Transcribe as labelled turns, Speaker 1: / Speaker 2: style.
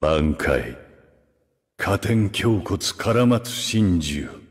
Speaker 1: 挽回。加点胸骨から松真珠。